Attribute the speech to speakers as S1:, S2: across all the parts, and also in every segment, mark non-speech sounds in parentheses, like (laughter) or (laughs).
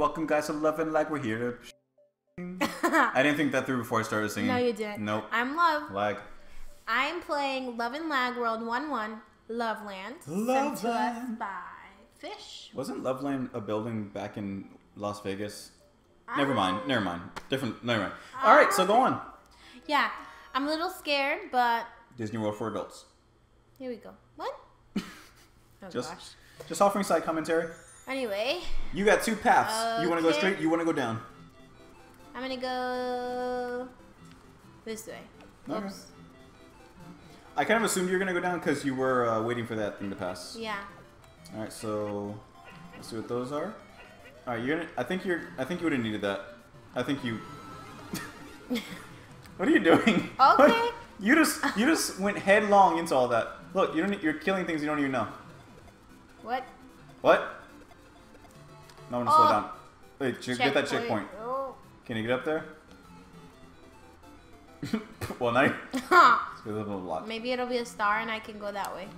S1: welcome guys to Love and Lag. We're here to. (laughs) I didn't think that through before I started singing.
S2: No, you didn't.
S1: Nope.
S2: I'm Love.
S1: Lag.
S2: I'm playing Love and Lag World 1 1 Loveland. Sent to us by Fish.
S1: Wasn't Loveland a building back in Las Vegas? Never
S2: Ah.
S1: mind. Never mind. Different. Never mind. All right, so go on.
S2: Yeah, I'm a little scared, but
S1: Disney World for adults.
S2: here we go. What? (laughs) Oh
S1: Just,
S2: gosh.
S1: just offering side commentary.
S2: Anyway,
S1: You got two paths. You want to go straight. You want to go down.
S2: I'm gonna go this way.
S1: Okay.
S2: Oops.
S1: I kind of assumed you were gonna go down because you were uh, waiting for that thing to pass.
S2: Yeah.
S1: All right, so let's see what those are. All right, you're gonna. I think you're. I think you would have needed that. I think you. (laughs) what are you doing? (laughs)
S2: Okay.
S1: you just you just went headlong into all that. Look, you don't. You're killing things you don't even know.
S2: What?
S1: What? No, I'm gonna slow
S2: Oh.
S1: down. Wait, ch- get that checkpoint.
S2: Oh.
S1: Can you get up there? (laughs) well, now. you- (laughs) It's a little block.
S2: Maybe it'll be a star and I can go that way.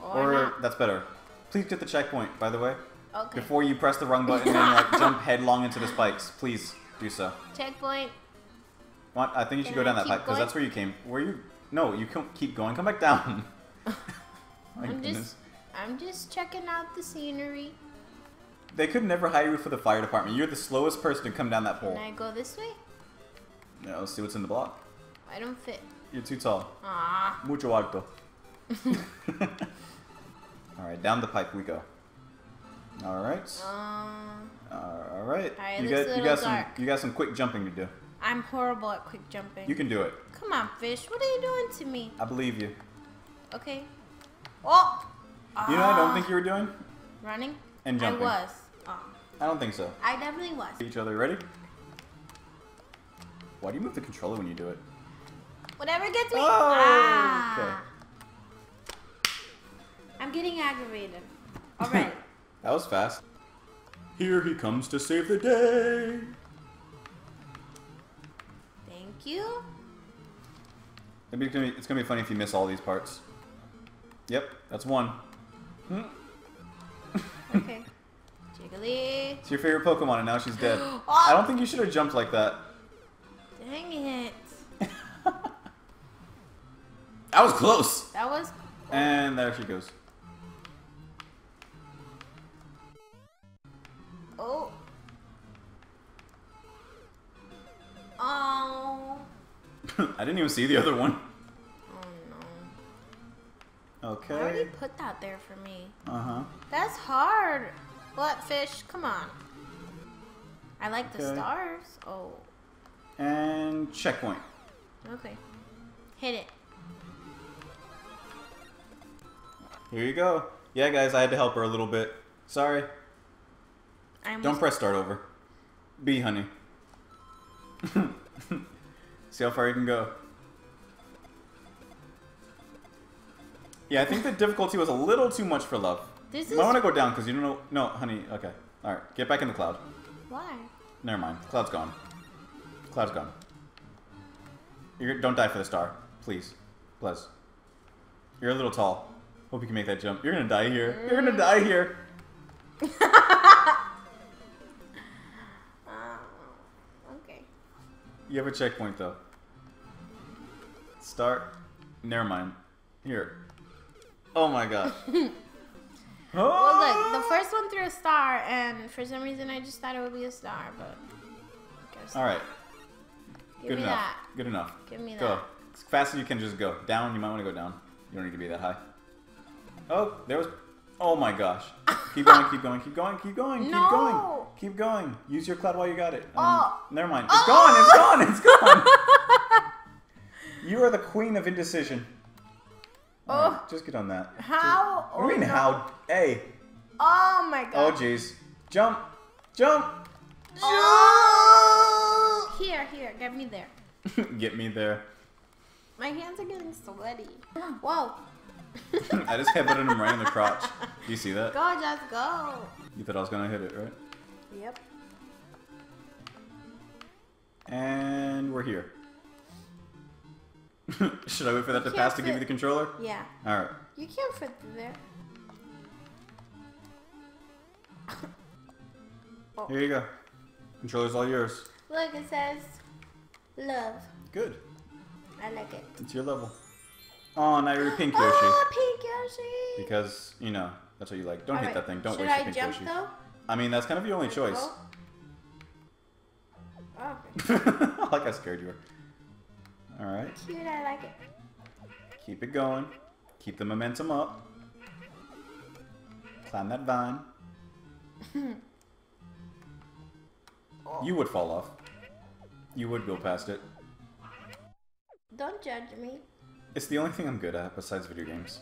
S2: Or,
S1: Or that's better. Please get the checkpoint, by the way.
S2: Okay.
S1: Before you press the wrong button and like (laughs) jump headlong into the spikes, please do so.
S2: Checkpoint.
S1: Want, I think you should
S2: Can
S1: go
S2: I
S1: down that
S2: keep
S1: pipe because that's where you came. Where you? No, you can keep going. Come back down.
S2: I'm
S1: goodness.
S2: just I'm just checking out the scenery.
S1: They could never hire you for the fire department. You're the slowest person to come down that pole. Can.
S2: I go this way?
S1: Yeah, let's see what's in the block.
S2: I don't fit.
S1: You're too tall.
S2: Ah.
S1: Mucho alto. (laughs) All right, down the pipe we go. All right.
S2: Um,
S1: All right. You got you got some
S2: dark.
S1: you got some quick jumping to do.
S2: I'm horrible at quick jumping.
S1: You can do it.
S2: Come on, fish. What are you doing to me?
S1: I believe you.
S2: Okay. Oh.
S1: You know what I don't
S2: Ah.
S1: think you were doing?
S2: Running.
S1: And jumping.
S2: I was. Oh.
S1: I don't think so.
S2: I definitely was.
S1: Each other ready? Why do you move the controller when you do it?
S2: Whatever gets me.
S1: Oh,
S2: ah. I'm getting aggravated. Already. (laughs)
S1: That was fast. Here he comes to save the day.
S2: Thank you.
S1: It's gonna, be, it's gonna be funny if you miss all these parts. Yep, that's one. Hmm.
S2: Okay. Jiggly.
S1: It's your favorite Pokemon, and now she's dead.
S2: Oh. (gasps)
S1: I don't think you should have jumped like that.
S2: Dang it. (laughs)
S1: That was close.
S2: That was.
S1: And there she goes.
S2: Oh. Oh. (laughs)
S1: I didn't even see the other one.
S2: Oh no. I already
S1: Okay.
S2: put that there for me.
S1: Uh huh.
S2: That's hard. What fish? Come on. I like the stars. Oh.
S1: And checkpoint.
S2: Okay. Hit it.
S1: Here you go. Yeah, guys, I had to help her a little bit. Sorry.
S2: I almost
S1: Don't press start over. B, honey. (laughs) See how far you can go. Yeah, I think the difficulty was a little too much for love.
S2: This
S1: You
S2: is
S1: want to go down because you don't know. No, honey. Okay. All right. Get back in the cloud.
S2: why.
S1: Never mind. Cloud's gone. Cloud's gone. You're, don't die for the star, please. Bless. You're a little tall. Hope you can make that jump. You're gonna die here. You're gonna die here.
S2: Uh, (laughs) okay.
S1: You have a checkpoint though. Start. Never mind. Here. Oh my god. (laughs)
S2: Well,
S1: oh!
S2: look, the (gasps) first one threw a star, and for some reason I just thought it would be a star, but. Guess
S1: All right.
S2: Give
S1: Good
S2: me
S1: enough.
S2: that.
S1: Good enough.
S2: Give me
S1: Go.
S2: that.
S1: As fast as you can, just go. Down, you might want to go down. You don't need to be that high. Oh, there was. Oh my gosh. Keep going, keep going, keep going, keep going, keep
S2: No.
S1: going. Keep going. Use your cloud while you got it. Um,
S2: Oh.
S1: Never mind. It's
S2: Oh.
S1: gone, it's gone, it's gone. (laughs) you are the queen of indecision.
S2: Oh.
S1: Alright, just get on that.
S2: How?
S1: What do you
S2: Oh,
S1: mean,
S2: no.
S1: how? Hey.
S2: Oh my
S1: oh,
S2: god.
S1: Oh, jeez. Jump. Jump.
S2: Oh! Here, here, get me there. (laughs)
S1: Get me there.
S2: My hands are getting sweaty. Whoa. (laughs)
S1: I just headbutted him right in the crotch. Do you see that?
S2: Go, just go.
S1: You thought I was gonna hit it, right?
S2: Yep.
S1: And we're here. (laughs) Should I wait for that to
S2: can't
S1: pass to give you the controller?
S2: Yeah.
S1: Alright.
S2: You can't fit through there. (laughs) Oh.
S1: Here you go. Controller's all yours.
S2: Look, it says love.
S1: Good.
S2: I like it.
S1: It's your level. Oh, now you're pink oh, Yoshi.
S2: Oh, pink Yoshi.
S1: Because, you know, that's what you like. Don't hit
S2: Alright,
S1: that thing. Don't
S2: Should
S1: waste
S2: I
S1: your pink
S2: jump
S1: Yoshi.
S2: though?
S1: I mean, that's kind of your only choice.
S2: Oh. (laughs) Oh,
S1: like how scared you were. Alright.
S2: cute. I like it.
S1: Keep it going. Keep the momentum up. Climb that vine. (laughs) You would fall off. You would go past it.
S2: Don't judge me.
S1: It's the only thing I'm good at besides video games.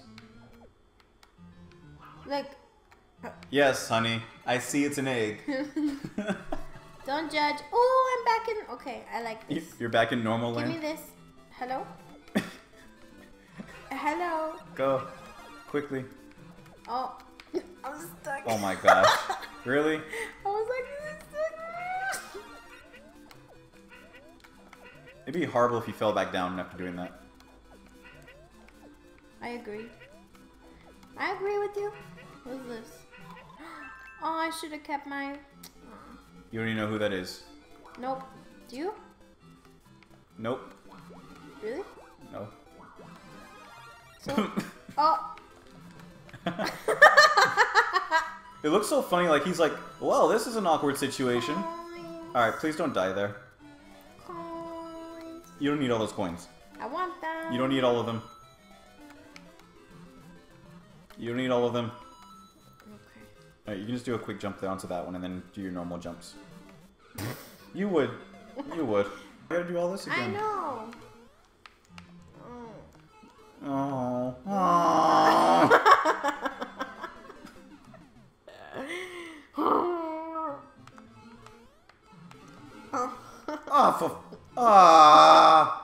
S2: Look, uh
S1: Yes, honey. I see it's an egg. (laughs) (laughs)
S2: don't judge. Oh, I'm back in. Okay, I like this.
S1: You're back in normal
S2: Give me
S1: land.
S2: this. Hello? Hello?
S1: Go. Quickly.
S2: Oh, I'm stuck.
S1: Oh my gosh. really? (laughs)
S2: I was like, is it stuck?
S1: It'd be horrible if you fell back down after doing that.
S2: I agree. I agree with you. What's this? (gasps) Oh, I should have kept my.
S1: You don't know who that is.
S2: Nope. Do you?
S1: Nope.
S2: Really?
S1: No.
S2: So. (laughs) oh. (laughs)
S1: It looks so funny, like he's like, well, this is an awkward situation. Alright, please don't die there.
S2: Coins.
S1: You don't need all those coins.
S2: I want them.
S1: You don't need all of them. You don't need all of them.
S2: Okay.
S1: Alright, you can just do a quick jump there onto that one and then do your normal jumps. you would. You would. You gotta do all this again.
S2: I know. Oh.
S1: Oh.
S2: oh.
S1: Oh. Ah.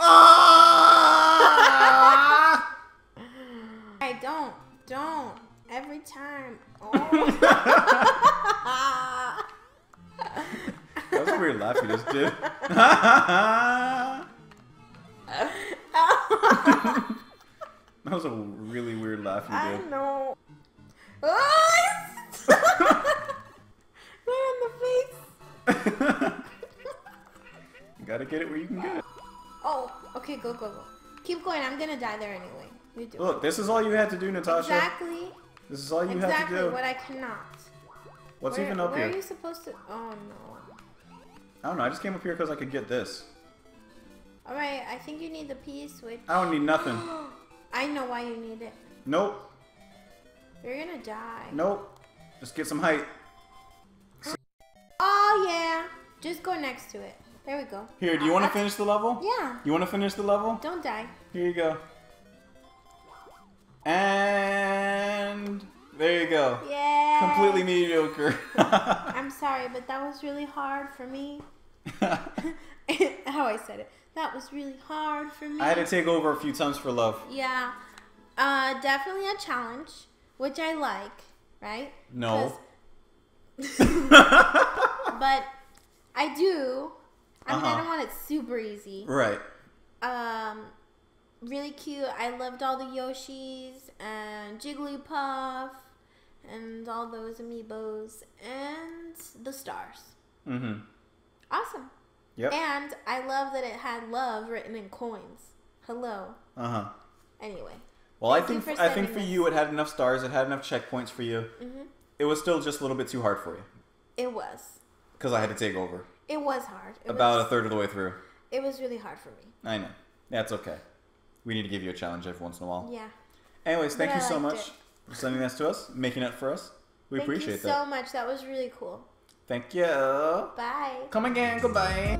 S1: Ah.
S2: I don't. Don't. Every time. Oh. (laughs)
S1: That was a weird laugh you just did. (laughs) was a really weird laugh you did.
S2: I know. Oh, (laughs) right the face. (laughs)
S1: you gotta get it where you can get it.
S2: Oh, okay, go, go, go. Keep going. I'm gonna die there anyway. You do.
S1: Look, this is all you had to do, Natasha.
S2: Exactly.
S1: This is all you had to do.
S2: Exactly what I cannot.
S1: What's
S2: where,
S1: even up
S2: where
S1: here?
S2: are you supposed to? Oh no.
S1: I don't know. I just came up here because I could get this.
S2: All right, I think you need the P switch.
S1: I don't need nothing. (gasps) (gasps) (gasps)
S2: I know why you need it.
S1: Nope.
S2: You're gonna die.
S1: Nope. Just get some height.
S2: Oh yeah. Just go next to it. There we go.
S1: Here, do you
S2: Uh,
S1: want to finish the level?
S2: Yeah.
S1: You want to finish the level?
S2: Don't die.
S1: Here you go. And there you go.
S2: Yeah.
S1: Completely mediocre. (laughs)
S2: I'm sorry, but that was really hard for me. (laughs) I said it. That was really hard for me.
S1: I had to take over a few times for love.
S2: Yeah. Uh, definitely a challenge, which I like, right?
S1: No. (laughs)
S2: but I do. I mean, I
S1: Uh-huh.
S2: don't want it super easy.
S1: right.
S2: Um, really cute. I loved all the Yoshis and Jigglypuff and all those amiibos and the stars.
S1: Mm-hmm.
S2: Awesome.
S1: Yep.
S2: And I love that it had love written in coins. Hello.
S1: Uh-huh.
S2: Anyway.
S1: Well, I think
S2: for
S1: I think for
S2: this.
S1: you it had enough stars, it had enough checkpoints for you.
S2: hmm
S1: It was still just a little bit too hard for you
S2: It was.
S1: because I had to take over
S2: It was hard. It
S1: about
S2: was,
S1: a third of the way through.
S2: It was really hard for me.
S1: I know. That's okay. We need to give you a challenge every once in a while.
S2: Yeah.
S1: Anyways, thank
S2: But
S1: you
S2: I
S1: so much
S2: it.
S1: for sending this to us, making it for us. We
S2: Thank
S1: appreciate
S2: you
S1: that.
S2: so much. That was really cool.
S1: Thank you.
S2: Bye.
S1: Come again. Goodbye.